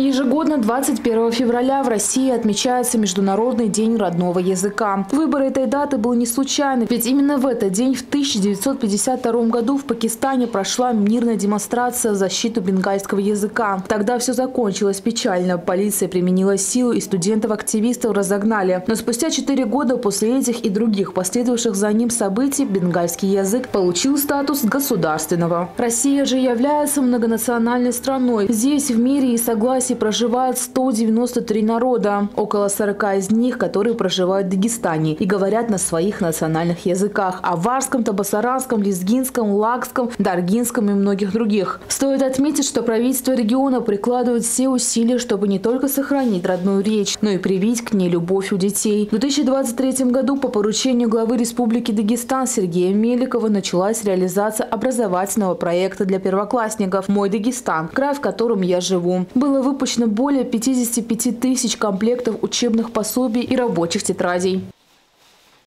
Ежегодно 21 февраля в России отмечается Международный день родного языка. Выбор этой даты был не случайный, ведь именно в этот день в 1952 году в Пакистане прошла мирная демонстрация в защиту бенгальского языка. Тогда все закончилось печально. Полиция применила силу и студентов-активистов разогнали. Но спустя четыре года после этих и других последовавших за ним событий бенгальский язык получил статус государственного. Россия же является многонациональной страной. Здесь в мире и согласие Беларуси проживает 193 народа. Около 40 из них, которые проживают в Дагестане и говорят на своих национальных языках – аварском, табасаранском, лезгинском, лакском, даргинском и многих других. Стоит отметить, что правительство региона прикладывает все усилия, чтобы не только сохранить родную речь, но и привить к ней любовь у детей. В 2023 году по поручению главы Республики Дагестан Сергея Меликова началась реализация образовательного проекта для первоклассников «Мой Дагестан», край, в котором я живу. Было выпущено более 55 тысяч комплектов учебных пособий и рабочих тетрадей.